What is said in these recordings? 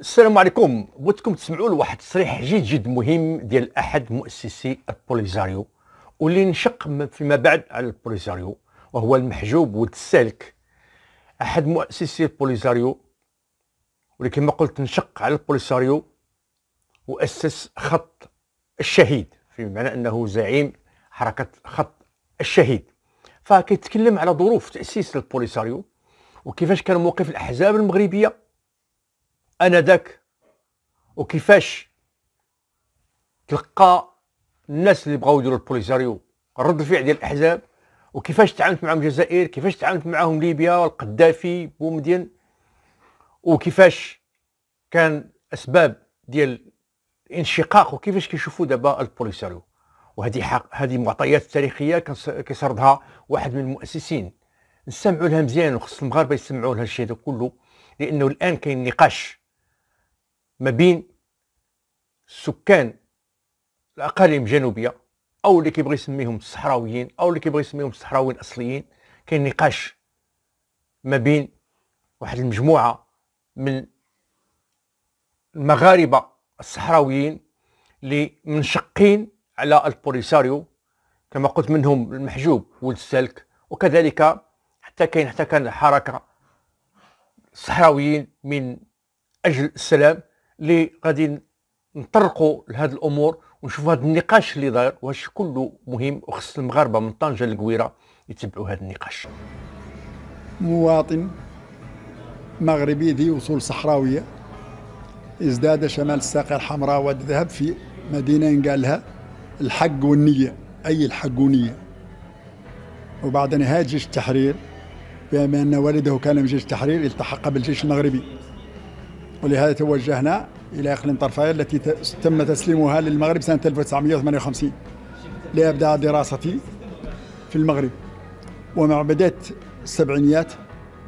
السلام عليكم. بغيتكم تسمعوا لواحد التصريح جد جد مهم ديال أحد مؤسسي البوليزاريو واللي نشق فيما بعد على البوليزاريو وهو المحجوب ولد السالك أحد مؤسسي البوليزاريو واللي كما قلت نشق على البوليساريو وأسس خط الشهيد في معنى أنه زعيم حركة خط الشهيد. فكيتكلم على ظروف تأسيس البوليساريو وكيفاش كان موقف الأحزاب المغربية انذاك وكيفاش تلقى الناس اللي بغاو يديروا البوليساريو؟ رد الفعل ديال الأحزاب. وكيفاش تعاملت معهم الجزائر؟ كيفاش تعاملت معهم ليبيا والقذافي بومدين وكيفاش كان أسباب ديال الانشقاق وكيفاش كيشوفوا دابا البوليساريو؟ وهذه حق هذه معطيات تاريخية كيسردها واحد من المؤسسين. نسمعوا لها مزيان وخص المغاربة يسمعوا لها الشيء هذا كله لأنه الآن كاين نقاش ما بين سكان الأقاليم الجنوبية أو اللي كيبغي يسميهم الصحراويين أو اللي كيبغي يسميهم الصحراويين الأصليين كاين نقاش ما بين واحد المجموعة من المغاربة الصحراويين اللي منشقين على البوليساريو كما قلت منهم المحجوب ولد السلك وكذلك حتى كاين حتى كان حركة صحراويين من أجل السلام. اللي غادي نطرقوا لهذه الأمور ونشوفوا هذا النقاش اللي داير واش كله مهم وخص المغاربة من طنجة للقويره يتبعوا هذا النقاش. مواطن مغربي ذي أصول صحراوية ازداد شمال الساقية الحمراء والذهب في مدينة قال لها الحق والنية أي الحق والنية. وبعد نهاية جيش التحرير بما أن والده كان من جيش التحرير التحق بالجيش المغربي. ولهذا توجهنا إلى إقليم طرفاية التي تم تسليمها للمغرب سنة 1958 لأبدأ دراستي في المغرب. ومع بداية السبعينيات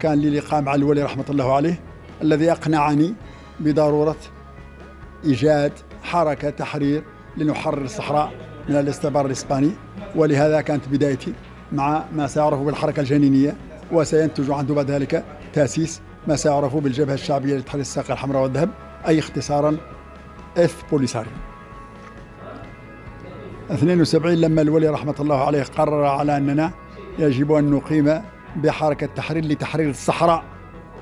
كان لي لقاء مع الولي رحمة الله عليه الذي أقنعني بضرورة إيجاد حركة تحرير لنحرر الصحراء من الاستعمار الإسباني. ولهذا كانت بدايتي مع ما سيعرف بالحركة الجنينية وسينتج بعد ذلك تأسيس ما سيعرف بالجبهة الشعبية لتحرير الساقية الحمراء والذهب أي اختصارا اف بوليساريو 72 لما الولي رحمة الله عليه قرر على أننا يجب أن نقيم بحركة تحرير لتحرير الصحراء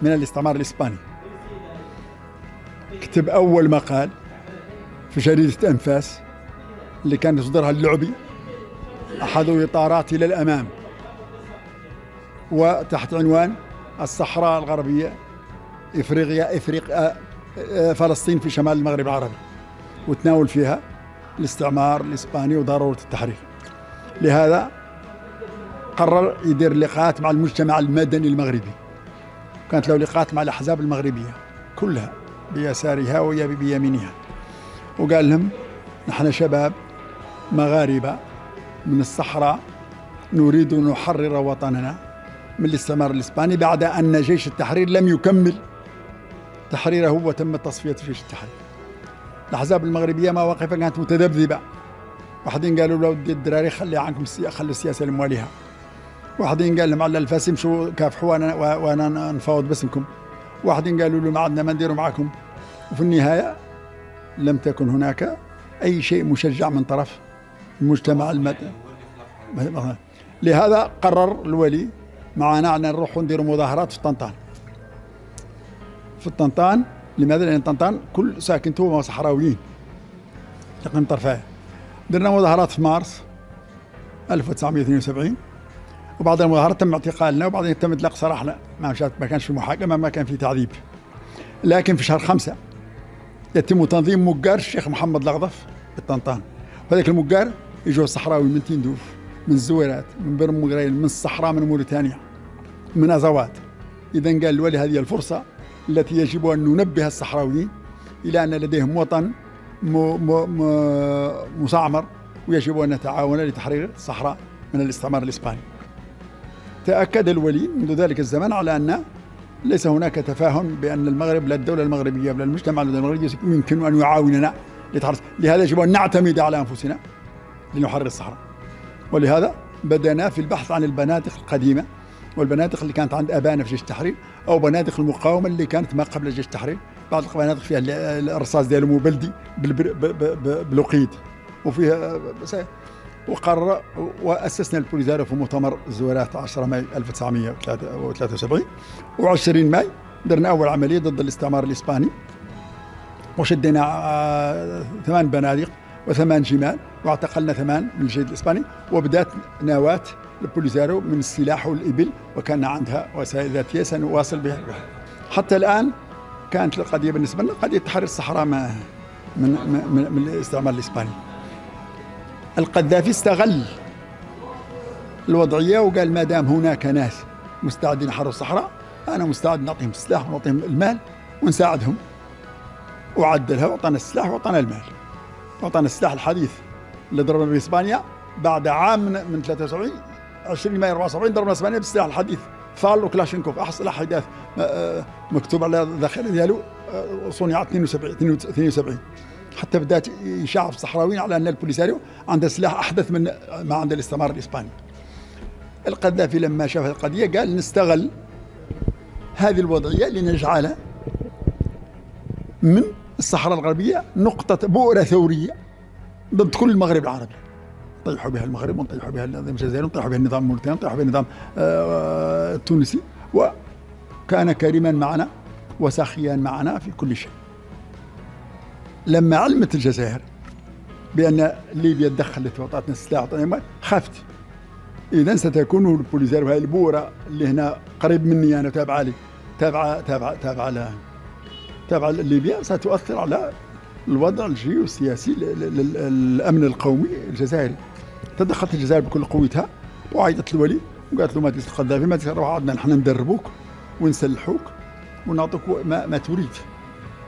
من الاستعمار الإسباني. كتب أول مقال في جريدة أنفاس اللي كان يصدرها اللعبي أحد إطارات إلى الأمام وتحت عنوان الصحراء الغربية إفريقيا إفريقيا فلسطين في شمال المغرب العربي وتناول فيها الاستعمار الإسباني وضرورة التحرير. لهذا قرر يدير لقاءات مع المجتمع المدني المغربي. كانت له لقاءات مع الأحزاب المغربية كلها بيسارها وبيمينها وقال لهم نحن شباب مغاربة من الصحراء نريد أن نحرر وطننا من الاستعمار الإسباني بعد أن جيش التحرير لم يكمل تحريره وتم تصفية جيش التحرير. الأحزاب المغربية مواقفها كانت متذبذبة. واحدين قالوا له الدراري خلي عنكم خلي السياسة لمواليها. واحدين قال لهم على الفاس يمشوا كافحوا وأنا وأنا نفاوض باسمكم. واحدين قالوا له ما عندنا ما نديروا معكم وفي النهاية لم تكن هناك أي شيء مشجع من طرف المجتمع المدني لهذا قرر الولي معنا أن نروح نديروا مظاهرات في طنطان. في الطنطان لماذا؟ لأن طنطان كل ساكنته صحراويين تقريبا طرفايه درنا مظاهرات في مارس 1972 وبعد المظاهرات تم اعتقالنا وبعدين تم إطلاق سراحنا ما مشات ما كانش في محاكمة ما كان في تعذيب. لكن في شهر خمسة يتم تنظيم مقار الشيخ محمد الأغضف بالطنطان وهذاك المقار يجوا الصحراوي من تندوف. من الزويرات من بر مغريل من الصحراء من موريتانيا من أزوات. إذا قال الولي هذه الفرصة التي يجب أن ننبه الصحراويين إلى أن لديهم وطن مستعمر ويجب أن نتعاون لتحرير الصحراء من الاستعمار الإسباني. تأكد الولي منذ ذلك الزمن على أن ليس هناك تفاهم بأن المغرب لا الدولة المغربية ولا المجتمع المغربي يمكن أن يعاوننا لتحرص لهذا يجب أن نعتمد على أنفسنا لنحرر الصحراء. ولهذا بدأنا في البحث عن البنادق القديمة والبنادق اللي كانت عند أبانا في جيش التحرير أو بنادق المقاومة اللي كانت ما قبل جيش التحرير. بعض البنادق فيها الرصاص ديالهم بلدي بالوقيد وفيها وقرر وأسسنا البوليساريو في مؤتمر الزوارات 10 ماي 1973 و20 ماي درنا أول عملية ضد الاستعمار الإسباني. وشدينا آه، ثمان بنادق. وثمان جمال واعتقلنا ثمان من الجيش الإسباني وبدأت نواة البوليزاريو من السلاح والإبل وكان عندها وسائل ذاتية سنواصل بها. حتى الآن كانت القضية بالنسبة لنا قضية تحرير الصحراء من من, من الاستعمار الإسباني. القذافي استغل الوضعية وقال ما دام هناك ناس مستعدين يحرروا الصحراء أنا مستعد نعطيهم السلاح ونعطيهم المال ونساعدهم. وعدلها وأعطانا السلاح وأعطانا المال. واعطانا السلاح الحديث اللي ضربنا به اسبانيا بعد عام من 73 20 مايو 74 ضربنا اسبانيا بالسلاح الحديث. فال وكلاشينكوف احسن سلاح حداث آه، مكتوب على الذخيره ديالو آه، صنع 72 72 حتى بدات يشاع في الصحراويين على أن البوليساريو عنده سلاح أحدث من ما عند الاستعمار الإسباني. القذافي لما شاف القضية قال نستغل هذه الوضعية لنجعلها من الصحراء الغربية نقطة بؤرة ثورية ضد كل المغرب العربي. طيحوا بها المغرب ونطيحوا بها النظام الجزائري ونطيحوا بها النظام الموريتاني ونطيحوا بها النظام آه، التونسي. وكان كريما معنا وسخيا معنا في كل شيء. لما علمت الجزائر بأن ليبيا تدخلت وعطتنا السلاح خافت إذا ستكون البوليزار وهي البوره اللي هنا قريب مني أنا تابعه لي. تابعه تابعه تابعة تابعه ليبيا ستؤثر على الوضع الجيوسياسي الأمن القومي الجزائري. تدخلت الجزائر بكل قوتها وعيطت الولي وقالت له ما تيس القذافي ما روح عندنا نحن ندربوك ونسلحوك ونعطوك ما, ما تريد.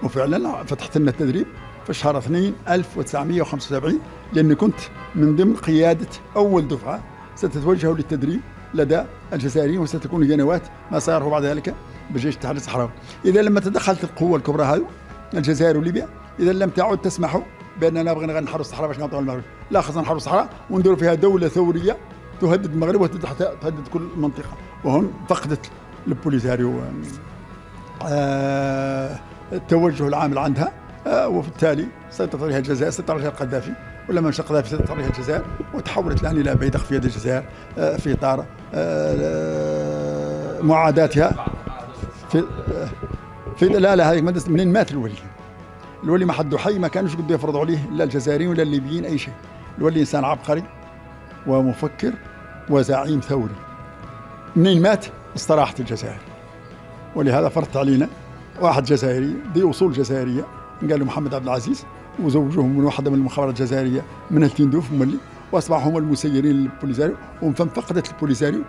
وفعلا فتحت لنا التدريب في شهر 2 1975 لأني كنت من ضمن قيادة أول دفعة ستتوجه للتدريب لدى الجزائريين وستكون هي نواة ما سيره بعد ذلك. بجيش التحرير الصحراوي. إذا لما تدخلت القوة الكبرى هذه الجزائر وليبيا إذا لم تعد تسمح بأننا بغينا نحرر الصحراء باش نعطيو المغرب. لا خصنا نحرر الصحراء ونديروا فيها دولة ثورية تهدد المغرب وتهدد كل المنطقة وهون فقدت البوليساريو آه التوجه العام عندها آه وبالتالي سيطرت عليها الجزائر سيطر عليها القذافي ولما مشى القذافي سيطر عليها الجزائر وتحولت الآن إلى بيدق في يد الجزائر آه في إطار آه معاداتها. في في لا لا هذه منين؟ مات الولي. الولي ما حد حي ما كانوش قد يفرضوا عليه لا الجزائريين ولا الليبيين أي شيء. الولي إنسان عبقري ومفكر وزعيم ثوري. منين مات؟ استراحت الجزائر. ولهذا فرضت علينا واحد جزائري ذي أصول جزائرية قال له محمد عبد العزيز وزوجهم من واحدة من المخابرات الجزائرية من التندوف مولي وأصبحوا هم المسيرين للبوليزاريو ومن فقدت البوليزاريو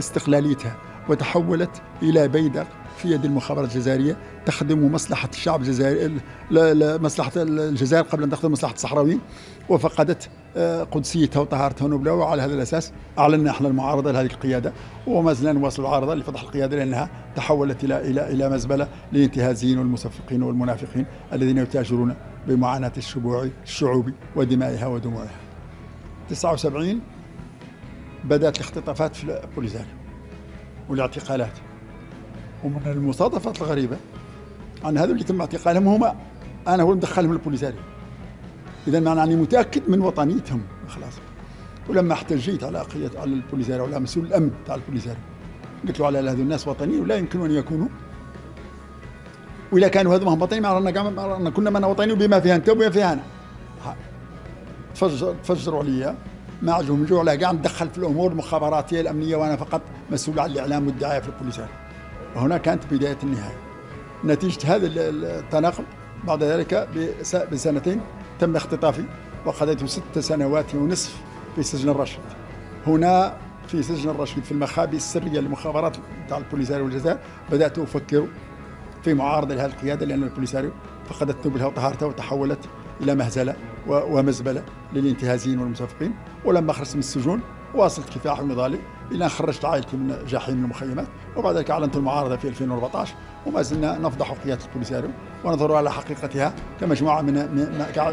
استقلاليتها وتحولت إلى بيدق في يد المخابرات الجزائرية تخدم مصلحة الشعب الجزائري مصلحة الجزائر قبل أن تخدم مصلحة الصحراويين وفقدت آه، قدسيتها وطهارتها ونبلها وعلى هذا الأساس أعلنا إحنا المعارضة لهذه القيادة وما زلنا نواصل العارضة لفضح القيادة لأنها تحولت إلى إلى إلى مزبلة للانتهازيين والمصفقين والمنافقين الذين يتاجرون بمعاناة الشبوع الشعوب ودمائها ودموعها. 79 بدأت الاختطافات في البوليزاريو والاعتقالات ومن المصادفات الغريبة ان هذول اللي تم اعتقالهم هم أنا هو مدخلهم البوليساريو اذا معنى متأكد من وطنيتهم. خلاص. ولما احتجيت على قيادة على البوليساريو وعلى مسؤول الأمن تاع البوليساريو قلت له على هذول الناس وطنيين ولا يمكن أن يكونوا. وإذا كانوا هذول هم وطنيين معناها كنا معنا وطنيين بما فيها أنت وبما فيها أنا. تفجر تفجروا عليا. ما عجبهم جو على كاع ندخل في الأمور المخابراتية الأمنية وأنا فقط مسؤول عن الإعلام والدعاية في البوليساريو وهنا كانت بداية النهاية. نتيجة هذا التناقض بعد ذلك بسنتين تم اختطافي وقضيت ست سنوات ونصف في سجن الرشيد. هنا في سجن الرشيد في المخابئ السرية للمخابرات تاع البوليساريو والجزائر بدأت أفكر في معارضة لهذه القيادة لأن البوليساريو فقدت نبلها وطهارتها وتحولت إلى مهزلة ومزبلة للانتهازيين والمصفقين. ولما خرجت من السجون واصلت كفاحي ونضالي إلى أن خرجت عائلتي من جحيم المخيمات وبعد ذلك أعلنت المعارضة في 2014 وما زلنا نفضح قيادة البوليساريو ونظهر على حقيقتها كمجموعة من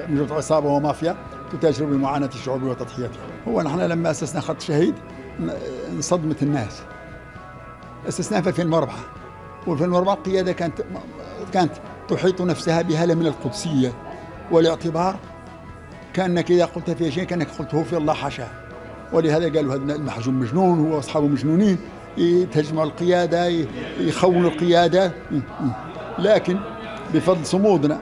من عصابة ومافيا تتاجر بمعاناة الشعوب وتضحيتها. هو نحن لما أسسنا خط شهيد انصدمت الناس. اسسناه في 2004 و2004 القيادة كانت كانت تحيط نفسها بهالة من القدسية والإعتبار كأنك إذا قلت في شيء كأنك قلته في الله حاشاه. ولهذا قالوا هذا المحجوم مجنون هو أصحابه مجنونين تجمع القيادة يخونوا القيادة. لكن بفضل صمودنا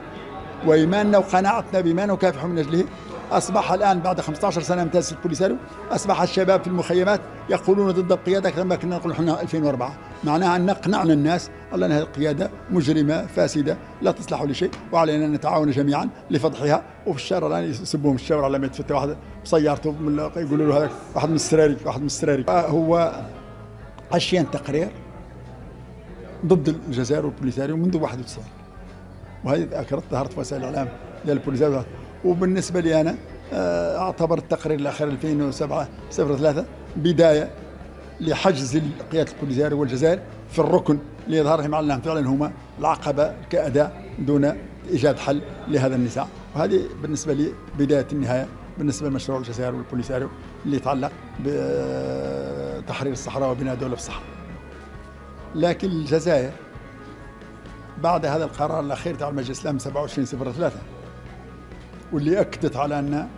وإيماننا وقناعتنا بما نكافح من أجله أصبح الآن بعد 15 سنة من تأسيس البوليساريو أصبح الشباب في المخيمات يقولون ضد القيادة كما كنا نقول إحنا 2004 معناها أن نقنعنا الناس على أن هذه القيادة مجرمة فاسدة لا تصلح لشيء وعلينا أن نتعاون جميعا لفضحها. وفي الشارع الآن يسبوهم الشارع لما يتفتح واحد بسيارته يقولوا له هذا واحد من السراري واحد من السراري هو عشيان تقرير ضد الجزائر والبوليساريو منذ 91 وهذه اكرت ظهرت في وسائل الاعلام للبوليساريو. وبالنسبة لي أنا آه، أعتبر التقرير الأخير 2007 03 بداية لحجز قياده البوليساريو والجزائر في الركن لإظهارهم على أنهم فعلا هما العقبة كأداء دون إيجاد حل لهذا النزاع. وهذه بالنسبة لي بداية النهاية بالنسبة لمشروع الجزائر والبوليساريو اللي يتعلق بتحرير الصحراء وبناء دولة في الصحراء. لكن الجزائر بعد هذا القرار الأخير تاع المجلس الأمن 2703 واللي أكدت على أن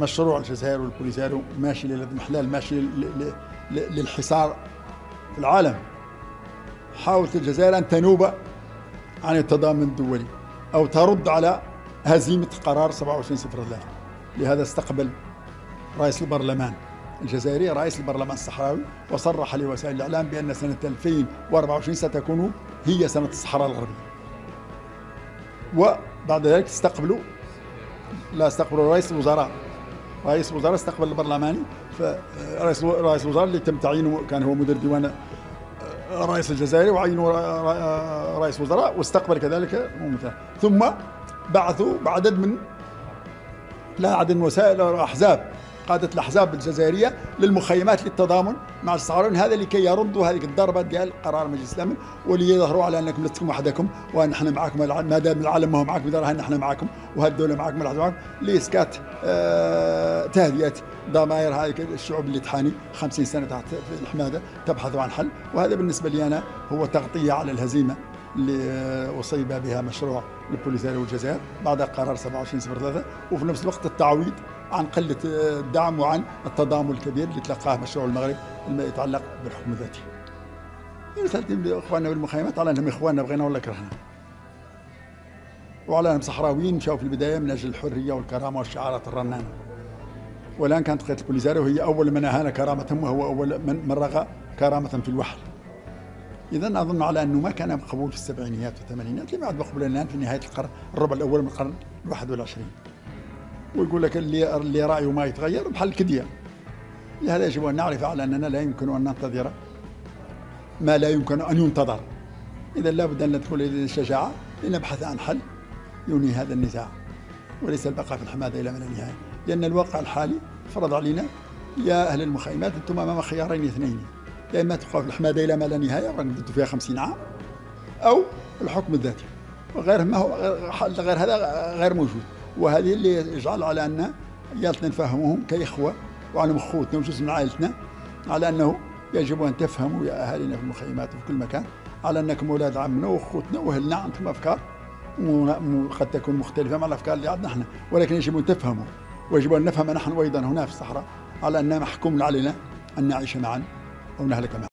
مشروع الجزائر والبوليساريو ماشي للاضمحلال ماشي للحصار في العالم. حاولت الجزائر أن تنوب عن التضامن الدولي أو ترد على هزيمة قرار 2703 لهذا استقبل رئيس البرلمان الجزائري رئيس البرلمان الصحراوي وصرح لوسائل الإعلام بأن سنة 2024 ستكون هي سنة الصحراء الغربية. وبعد ذلك استقبلوا لا استقبلوا رئيس الوزراء رئيس الوزراء استقبل البرلماني فرئيس رئيس الوزراء اللي تم تعيينه كان هو مدير ديوان الرئيس الجزائري وعينوا رئيس وزراء واستقبل كذلك ثم بعثوا بعدد من لا عدد من وسائل أحزاب قادة الأحزاب الجزائرية للمخيمات للتضامن مع الصحراويين هذا لكي يردوا هذه الضربة ديال قرار مجلس الأمن وليظهروا على أنكم لستم وحدكم ونحن معكم ما دام العالم ما هو معكم بدرها نحن معكم وهذه الدولة معكم معكم لإسكات آه تهدئة ضمائر هذه الشعوب اللي تحاني 50 سنة تحت الحمادة تبحث عن حل. وهذا بالنسبة لي أنا هو تغطية على الهزيمة اللي أصيب بها مشروع البوليساريو والجزائر بعد قرار 27 03 وفي نفس الوقت التعويض عن قلة الدعم وعن التضامن الكبير اللي تلقاه مشروع المغرب اللي يتعلق بالحكم الذاتي. رسالتي إخواننا بالمخيمات على أنهم إخواننا بغينا ولا كرهنا. وعلى أنهم صحراويين مشاو في البداية من أجل الحرية والكرامة والشعارات الرنانه. والآن كانت قيادة البوليزاريو هي أول من أهان كرامتهم وهو أول من مرغ كرامة في الوحل. اذا أظن على أنه ما كان مقبول في السبعينيات والثمانينات لم يعد مقبولا الآن في نهاية القرن الربع الأول من القرن الواحد والعشرين. ويقول لك اللي اللي رأيه ما يتغير بحال الكديه لهذا يجب أن نعرف على أننا لا يمكن أن ننتظر ما لا يمكن أن ينتظر. إذا لابد أن ندخل إلى الشجاعة لنبحث عن حل ينهي هذا النزاع. وليس البقاء في الحماده إلى من النهايه لأن الواقع الحالي فرض علينا يا أهل المخيمات أنتم امام خيارين اثنين. يا إما تبقوا في الحماده إلى ما لا نهاية راكم فيها 50 عام أو الحكم الذاتي. وغير ما هو غير هذا غير موجود. وهذه اللي يجعل على أن يالتنا نفهمهم كإخوة وعلى أخوتنا وجزء من عائلتنا على أنه يجب أن تفهموا يا أهالينا في المخيمات وفي كل مكان على أنكم أولاد عمنا وأخوتنا وأهلنا عندكم أفكار قد تكون مختلفة مع الأفكار اللي عندنا إحنا ولكن يجب أن تفهموا ويجب أن نفهم نحن أيضا هنا في الصحراء على أن محكوم علينا أن نعيش معا أو نهلك معا.